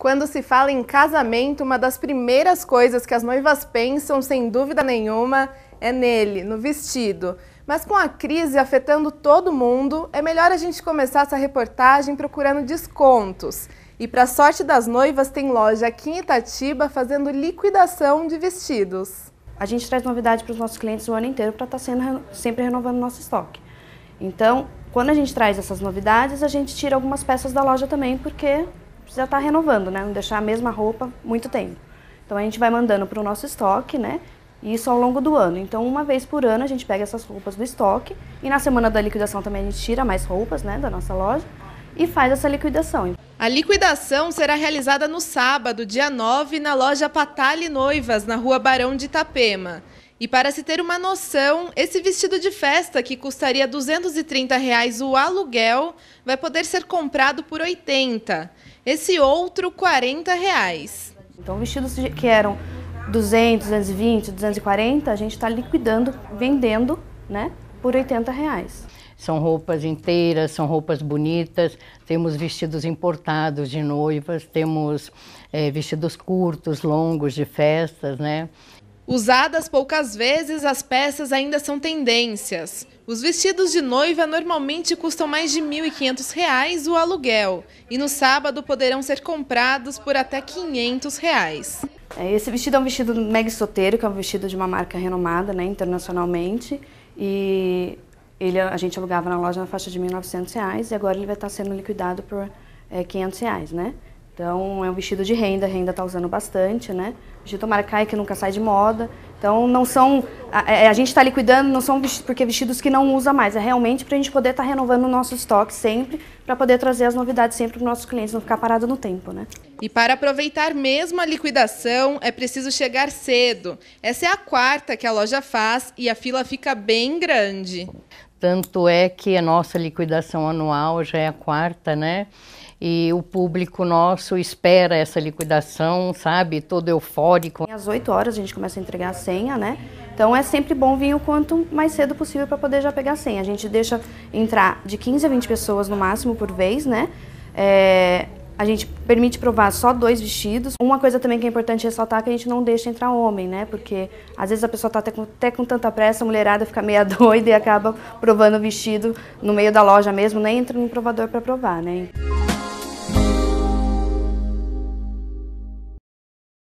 Quando se fala em casamento, uma das primeiras coisas que as noivas pensam, sem dúvida nenhuma, é nele, no vestido. Mas com a crise afetando todo mundo, é melhor a gente começar essa reportagem procurando descontos. E para sorte das noivas, tem loja aqui em Itatiba fazendo liquidação de vestidos. A gente traz novidade para os nossos clientes o ano inteiro para estar tá sendo, sempre renovando nosso estoque. Então, quando a gente traz essas novidades, a gente tira algumas peças da loja também, porque precisa estar tá renovando, né? Não deixar a mesma roupa muito tempo. Então a gente vai mandando para o nosso estoque, né? Isso ao longo do ano. Então, uma vez por ano, a gente pega essas roupas do estoque. E na semana da liquidação também a gente tira mais roupas né, da nossa loja e faz essa liquidação. A liquidação será realizada no sábado, dia 9, na loja Patali Noivas, na rua Barão de Itapema. E para se ter uma noção, esse vestido de festa, que custaria 230 reais o aluguel, vai poder ser comprado por R$ 80. Esse outro, 40 reais. Então, vestidos que eram 200, 220, 240, a gente está liquidando, vendendo, né, por 80 reais. São roupas inteiras, são roupas bonitas, temos vestidos importados de noivas, temos é, vestidos curtos, longos de festas, né? Usadas poucas vezes, as peças ainda são tendências. Os vestidos de noiva normalmente custam mais de R$ 1.500 o aluguel e no sábado poderão ser comprados por até 500 reais. É, esse vestido é um vestido mega esotérico, é um vestido de uma marca renomada né, internacionalmente e ele, a gente alugava na loja na faixa de R$ 1.900 e agora ele vai estar sendo liquidado por é, 500 reais, né? Então é um vestido de renda, a renda está usando bastante, né? Vestido maracai que nunca sai de moda. Então não são, a, é, a gente está liquidando, não são vestidos, porque vestidos que não usa mais, é realmente para a gente poder estar tá renovando o nosso estoque sempre, para poder trazer as novidades sempre para os nossos clientes, não ficar parado no tempo, né? E para aproveitar mesmo a liquidação, é preciso chegar cedo. Essa é a quarta que a loja faz e a fila fica bem grande. Tanto é que a nossa liquidação anual já é a quarta, né? e o público nosso espera essa liquidação, sabe, todo eufórico. Às 8 horas a gente começa a entregar a senha, né? Então é sempre bom vir o quanto mais cedo possível para poder já pegar a senha. A gente deixa entrar de 15 a 20 pessoas no máximo por vez, né? É, a gente permite provar só dois vestidos. Uma coisa também que é importante ressaltar é que a gente não deixa entrar homem, né? Porque às vezes a pessoa está até com, até com tanta pressa, a mulherada fica meia doida e acaba provando o vestido no meio da loja mesmo, nem entra no provador para provar, né?